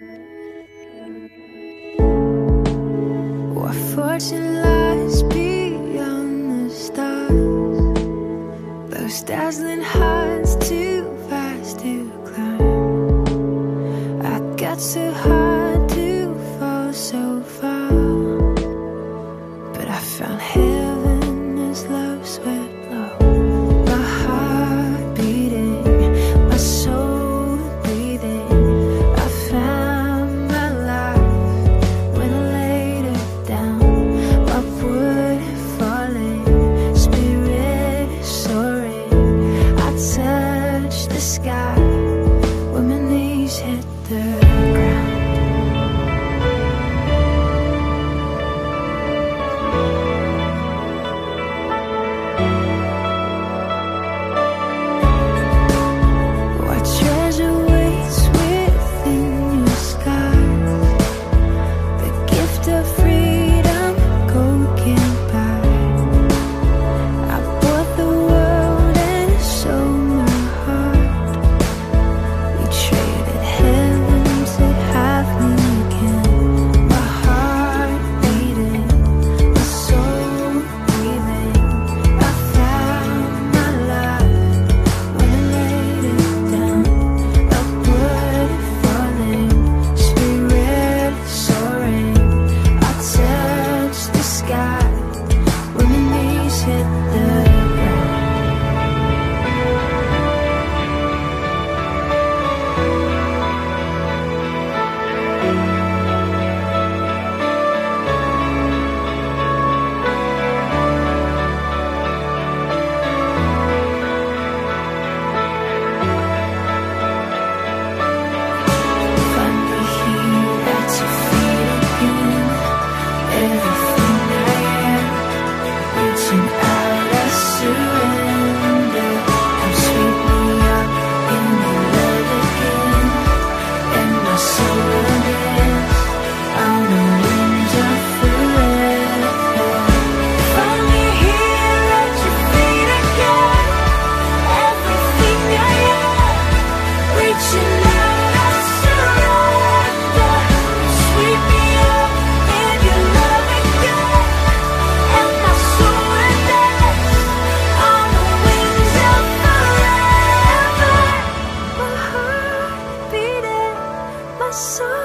What fortune lies beyond the stars? Those dazzling heights too fast to climb. I got so high to fall so far, but I found heaven. women these hit the ground so